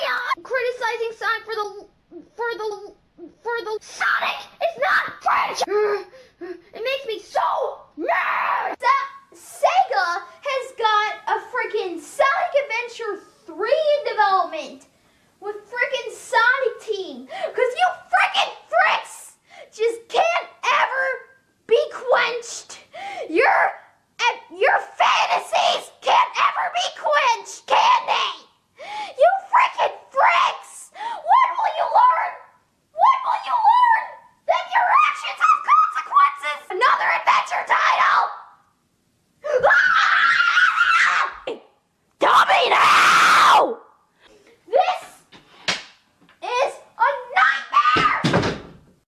idiot! Criticizing Sonic for the for the for the Sonic is not French. It makes me so mad. Sega has got a freaking Sonic Adventure 3 in development with freaking Sonic Team, cause you freaking fricks just can't ever be quenched. Your your fantasies can't ever be quenched. Can't that's your time.